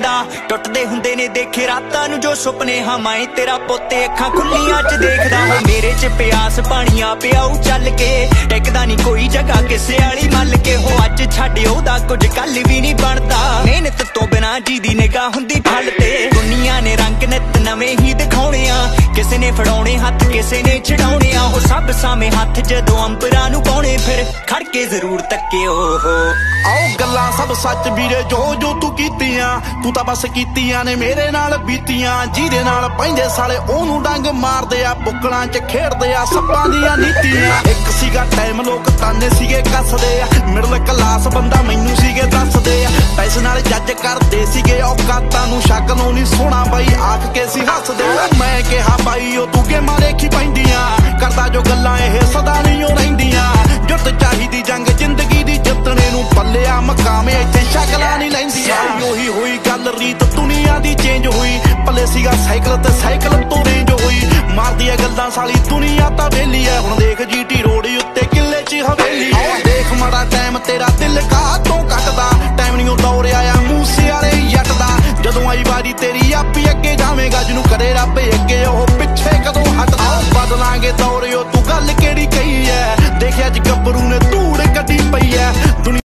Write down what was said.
ਦਾ। ਟੁੱਟਦੇ ਹੁੰਦੇ ਨੇ, ਦੇਖੇ ਰਾਤਾਂ ਨੂੰ ਜੋ ਸੁਪਨੇ। ਹਮਾਏ ਤੇਰਾ ਪੋਤੇ, ਅੱਖਾਂ ਖੁੱਲੀਆਂ ਚ ਦੇਖਦਾ ਹੋ। ਮੇਰੇ ਚ ਪਿਆਸ, ਪਾਣੀਆਂ ਪਿਆਉ ਚੱਲ ਕੇ। ਟਿਕਦਾ ਨਹੀਂ ਕੋਈ ਜਗ੍ਹਾ ਕਿਸੇ ਵਾਲੀ ਮੱਲ ਕੇ। ਹੋ ਅੱਜ ਛੱਡ ਉਹਦਾ ਕੁਝ ਕੱਲ ਵੀ ਨਹੀਂ ਬਣਦਾ। ਮਿਹਨਤ ਤੋਂ ਬਿਨਾ ਜੀ ਦੀ ਨਿਗਾਹ ਹੁੰਦੀ ਫਲ ਤੇ। ਦੁਨੀਆ ਨੇ ਰੰਗ ਨਿਤ ਨਵੇਂ ਹੀ ਦਿਖਾਉਣੇ ਆ। ਕਿਸੇ ਨੇ ਫੜਾਉਣੇ ਹੱਥ, ਕਿਸੇ ਨੇ ਛਡਾਉਣੇ ਆ। ਉਹ ਸਭ ਸਾਵੇਂ ਹੱਥ ਜਦੋਂ ਅੰਬਰਾਂ ਨੂੰ ਪਾਉਣੇ, ਫਿਰ ਖੜ ਕੇ ਜ਼ਰੂਰ ਤੱਕਿਓ। ਹੋ ਆਓ ਸਭ ਸੱਚ ਵੀਰੇ, ਜੋ ਜੋ ਤੂੰ ਕੀਤੀਆਂ, ਤੂੰ ਤਾਂ ਬਸ ਕੀਤੀਆਂ ਨੇ ਮੇਰੇ ਨਾਲ ਬੀਤੀਆਂ। ਜਿਹਦੇ ਨਾਲ ਪੈਂਦੇ ਸਾਲੇ ਉਹਨੂੰ ਡੰਗ ਮਾਰਦੇ ਆ, ਬੁੱਕਲਾਂ 'ਚ ਖੇਡਦੇ ਆ, ਸੱਪਾਂ ਦੀਆਂ ਨੀਤੀਆਂ। ਇੱਕ ਸੀਗਾ ਟਾਈਮ ਲੋਕ ਤਾਨੇ ਸੀਗੇ ਕੱਸਦੇ ਆ। ਮਿਡਲ ਕਲਾਸ ਬੰਦਾ ਮੈਨੂੰ ਸੀਗੇ ਦੱਸਦੇ ਆ। ਪੈਸੇ ਨਾਲ ਜੱਜ ਕਰਦੇ ਸੀਗੇ, ਔਕਾਤਾਂ ਨੂੰ ਸ਼ੱਕ ਨੂੰ ਨਹੀਂ ਸੋਣਾ ਬਾਈ, ਆਖ ਕੇ ਸੀ ਹੱਸਦੇ ਮੈਂ ਕਿਹਾ ਬਾਈ, ਉਹ ਤੂੰ ਗੇਮਾਂ ਦੇਖੀ ਪੈਂਦੀਆਂ ਕਰਦਾ ਪੱਲਿਆ ਇੱਥੇ ਸ਼ਕਲਾਂ ਨਹੀਂ ਲੈਂਦੀਆਂ। ਉਹੀ ਹੋਈ ਗੱਲ, ਰੀਤ ਦੁਨੀਆ ਦੀ ਚੇਂਜ ਹੋਈ। ਪੱਲੇ ਸੀਗਾ ਸਾਈਕਲ ਤੇ ਸਾਈਕਲ ਤੋਂ ਰੇਂਜ ਹੋਈ। ਮਾਰਦੀ ਐ ਗੱਲਾਂ ਸਾਲੀ ਦੁਨੀਆ ਤਾਂ ਵੇਲੀ ਐ। ਹੁਣ ਦੇਖ ਜੀਟੀ ਰੋਡ ਉੱਤੇ ਕਿੱਲੇ 'ਚ ਹਵੇਲੀ ਆਓ ਦੇਖ ਮਾੜਾ ਟਾਈਮ ਤੇਰਾ ਦਿਲ ਕਾ ਤੋਂ ਕੱਟਦਾ। ਟਾਈਮ ਨਹੀਂ ਉਹ ਦੌੜਿਆ ਆ ਮੂਸੇ ਵਾਲੇ ਜੱਟ ਦਾ ਜਦੋਂ ਆਈ ਵਾਰੀ ਤੇਰੀ ਆਪੀ ਅੱਗੇ ਜਾਵੇਂਗਾ, ਜਿਹਨੂੰ ਕਰੇ ਰੱਬ ਅੱਗੇ ਉਹ